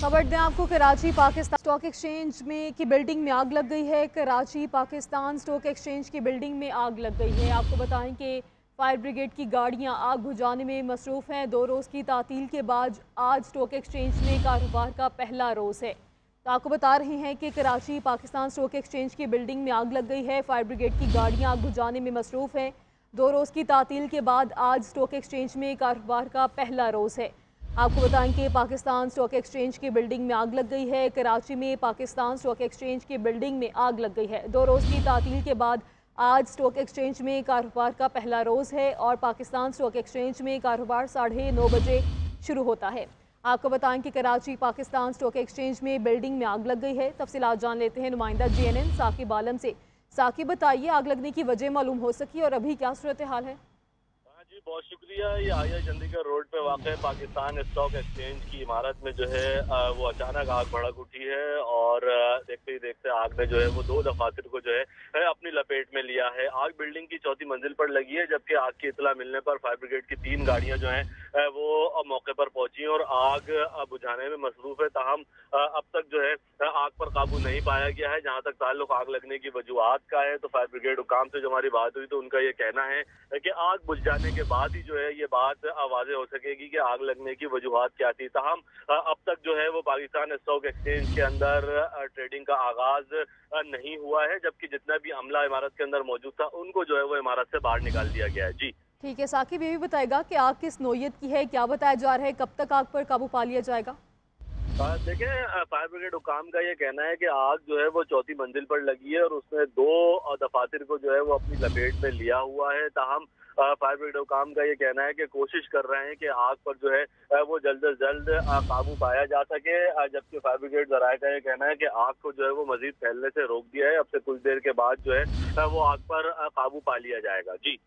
खबर दें आपको कराची पाकिस्तान स्टॉक एक्सचेंज में की बिल्डिंग में आग लग गई है। कराची पाकिस्तान स्टॉक एक्सचेंज की बिल्डिंग में आग लग गई है। आपको बताएँ कि फायर ब्रिगेड की गाड़ियाँ आग बुझाने में मसरूफ़ हैं। दो रोज़ की तातील के बाद आज स्टॉक एक्सचेंज में कारोबार का पहला रोज़ है। तो आपको बता रहे हैं कि कराची पाकिस्तान स्टॉक एक्सचेंज की बिल्डिंग में आग लग गई है। फायर ब्रिगेड की गाड़ियाँ आग बुझाने में मसरूफ़ हैं। दो रोज़ की तातील के बाद आज स्टॉक एक्सचेंज में कारोबार का पहला रोज़ है। आपको बताएँ कि पाकिस्तान स्टॉक एक्सचेंज की बिल्डिंग में आग लग गई है। कराची में पाकिस्तान स्टॉक एक्सचेंज की बिल्डिंग में आग लग गई है। दो रोज़ की तातील के बाद आज स्टॉक एक्सचेंज में कारोबार का पहला रोज़ है और पाकिस्तान स्टॉक एक्सचेंज में कारोबार साढ़े नौ बजे शुरू होता है। आपको बताएँ कि कराची पाकिस्तान स्टॉक एक्सचेंज में बिल्डिंग में आग लग गई है। तफसीत जान लेते हैं नुमाइंदा G N N Saqib Alam से। साकिब, बताइए आग लगने की वजह मालूम हो सकी और अभी क्या सूरत हाल है? जी, बहुत शुक्रिया। ये आया चंडीगढ़ रोड पे वाक़ पाकिस्तान स्टॉक एक्सचेंज की इमारत में जो है वो अचानक आग भड़क उठी है और देखते ही देखते आग ने जो है, वो दो दफातर को जो है अपनी लपेट में लिया है। आग बिल्डिंग की चौथी मंजिल पर लगी है, जबकि आग की इतला मिलने पर फायर ब्रिगेड की तीन गाड़ियाँ जो है वो मौके पर पहुँची और आग बुझाने में मसरूफ है। ताहम अब तक जो है आग पर काबू नहीं पाया गया है। जहाँ तक ताल्लुक आग लगने की वजूहत का है तो फायर ब्रिगेड हुकाम से जो हमारी बात हुई तो उनका ये कहना है कि आग बुझ जाने के बाद ही जो है ये बात वाजे हो सकेगी कि आग लगने की वजूहत क्या थी। तहम अब तक जो है वो पाकिस्तान स्टॉक एक्सचेंज के अंदर ट्रेडिंग का आगाज़ नहीं हुआ है जबकि जितना भी अमला इमारत के अंदर मौजूद था उनको जो है वो इमारत से बाहर निकाल दिया गया है। जी। ठीक है साकिब ये भी बताएगा कि आग किस नोयत की है क्या बताया जा रहा है कब तक आग पर काबू पा लिया जाएगा? देखें फायर ब्रिगेड हुकाम का ये कहना है कि आग जो है वो चौथी मंजिल पर लगी है और उसने दो दफातर को जो है वो अपनी लपेट में लिया हुआ है। ताहम फायर ब्रिगेड हुकाम का ये कहना है कि कोशिश कर रहे हैं कि आग पर जो है वो जल्द अज जल्द काबू पाया जा सके। जबकि फायर ब्रिगेड जराये का ये कहना है कि आग को जो है वो मजीद फैलने से रोक दिया है। अब से कुछ देर के बाद जो है वो आग पर काबू पा लिया जाएगा। जी।